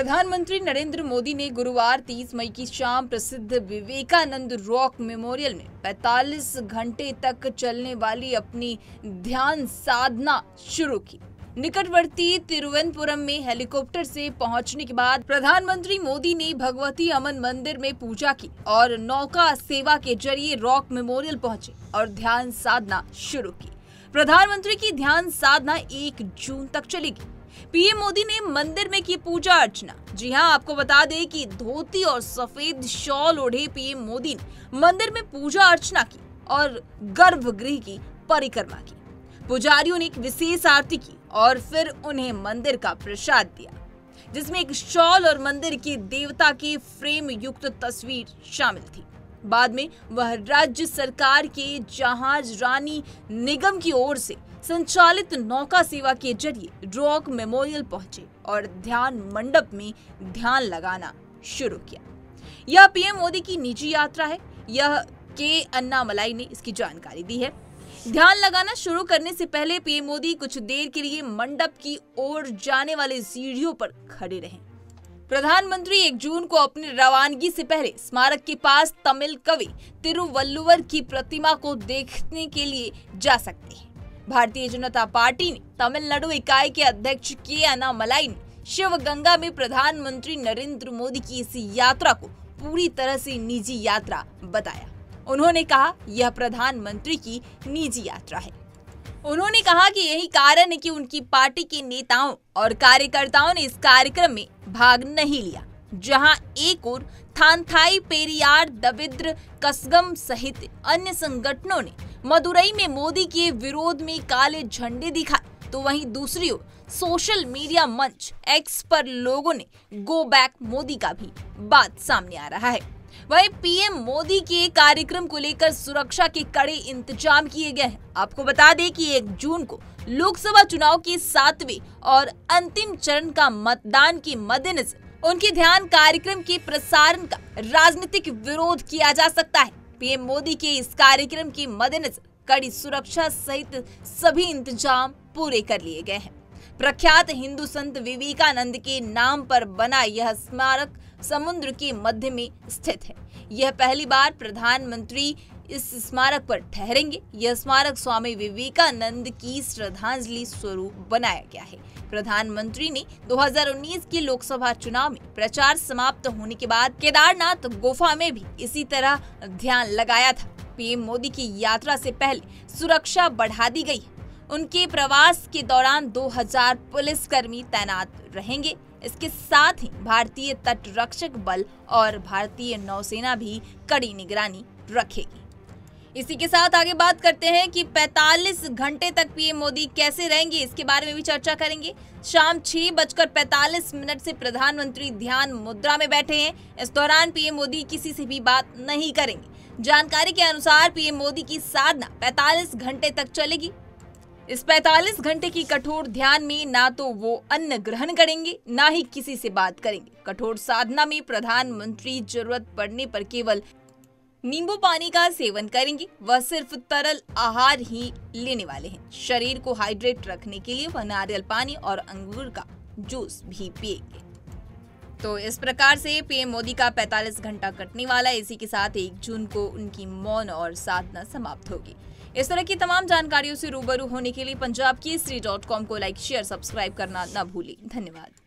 प्रधानमंत्री नरेंद्र मोदी ने गुरुवार 30 मई की शाम प्रसिद्ध विवेकानंद रॉक मेमोरियल में 45 घंटे तक चलने वाली अपनी ध्यान साधना शुरू की। निकटवर्ती तिरुवनंतपुरम में हेलीकॉप्टर से पहुँचने के बाद प्रधानमंत्री मोदी ने भगवती अमन मंदिर में पूजा की और नौका सेवा के ज़रिए रॉक मेमोरियल पहुँचे और ध्यान साधना शुरू की। प्रधानमंत्री की ध्यान साधना एक जून तक चलेगी। पीएम मोदी ने मंदिर में की पूजा अर्चना। जी हाँ, आपको बता दें कि धोती और सफ़ेद शॉल ओढ़े पीएम मोदी ने मंदिर में पूजा अर्चना की और गर्भगृह की परिक्रमा की। पुजारियों ने एक विशेष आरती की और फिर उन्हें मंदिर का प्रसाद दिया, जिसमें एक शॉल और मंदिर के देवता की फ्रेम युक्त तस्वीर शामिल थी। बाद में वह राज्य सरकार के जहाज़ रानी निगम की ओर से संचालित नौका सेवा के ज़रिए रॉक मेमोरियल पहुँचे और ध्यान मंडप में ध्यान लगाना शुरू किया। यह पीएम मोदी की निजी यात्रा है। यह के अन्ना मलाई ने इसकी जानकारी दी है। ध्यान लगाना शुरू करने से पहले पीएम मोदी कुछ देर के लिए मंडप की ओर जाने वाले सीढ़ियों पर खड़े रहे। प्रधानमंत्री एक जून को अपनी रवानगी से पहले स्मारक के पास तमिल कवि तिरुवल्लुवर की प्रतिमा को देखने के लिए जा सकते हैं। भारतीय जनता पार्टी ने तमिलनाडु इकाई के अध्यक्ष के अनामलाई ने शिव गंगा में प्रधानमंत्री नरेंद्र मोदी की इस यात्रा को पूरी तरह से निजी यात्रा बताया। उन्होंने कहा, यह प्रधानमंत्री की निजी यात्रा है। उन्होंने कहा कि यही कारण है कि उनकी पार्टी के नेताओं और कार्यकर्ताओं ने इस कार्यक्रम में भाग नहीं लिया, जहाँ एक और थानथाई, पेरियार, दविद्र, कसगम सहित अन्य संगठनों ने मदुरई में मोदी के विरोध में काले झंडे दिखाए तो वहीं दूसरी ओर सोशल मीडिया मंच एक्स पर लोगों ने गो बैक मोदी का भी बात सामने आ रहा है। वहीं पीएम मोदी के कार्यक्रम को लेकर सुरक्षा के कड़े इंतज़ाम किए गए हैं। आपको बता दें कि एक जून को लोकसभा चुनाव के सातवें और अंतिम चरण का मतदान के मद्देनजर उनके ध्यान कार्यक्रम के प्रसारण का राजनीतिक विरोध किया जा सकता है। पीएम मोदी के इस कार्यक्रम के मद्देनजर कड़ी सुरक्षा सहित सभी इंतज़ाम पूरे कर लिए गए हैं। प्रख्यात हिंदू संत विवेकानंद के नाम पर बना यह स्मारक समुद्र के मध्य में स्थित है। यह पहली बार प्रधानमंत्री इस स्मारक पर ठहरेंगे। यह स्मारक स्वामी विवेकानंद की श्रद्धांजलि स्वरूप बनाया गया है। प्रधानमंत्री ने 2019 के लोकसभा चुनाव में प्रचार समाप्त होने के बाद केदारनाथ गुफा में भी इसी तरह ध्यान लगाया था। पीएम मोदी की यात्रा से पहले सुरक्षा बढ़ा दी गई। उनके प्रवास के दौरान 2000 पुलिसकर्मी तैनात रहेंगे। इसके साथ ही भारतीय तट रक्षक बल और भारतीय नौसेना भी कड़ी निगरानी रखेगी। इसी के साथ आगे बात करते हैं कि 45 घंटे तक पीएम मोदी कैसे रहेंगे, इसके बारे में भी चर्चा करेंगे। शाम छह बजकर पैतालीस मिनट से प्रधानमंत्री ध्यान मुद्रा में बैठे हैं। इस दौरान पीएम मोदी किसी से भी बात नहीं करेंगे। जानकारी के अनुसार पीएम मोदी की साधना 45 घंटे तक चलेगी। इस 45 घंटे की कठोर ध्यान में ना तो वो अन्न ग्रहण करेंगे, ना ही किसी से बात करेंगे। कठोर साधना में प्रधानमंत्री ज़रूरत पड़ने पर केवल नींबू पानी का सेवन करेंगे। वह सिर्फ़ तरल आहार ही लेने वाले हैं। शरीर को हाइड्रेट रखने के लिए वह नारियल पानी और अंगूर का जूस भी पिएँगे। तो इस प्रकार से पीएम मोदी का 45 घंटा कटने वाला इसी के साथ एक जून को उनकी मौन और साधना समाप्त होगी। इस तरह की तमाम जानकारियों से रूबरू होने के लिए पंजाब की डॉट कॉम को लाइक शेयर सब्सक्राइब करना न भूलें। धन्यवाद।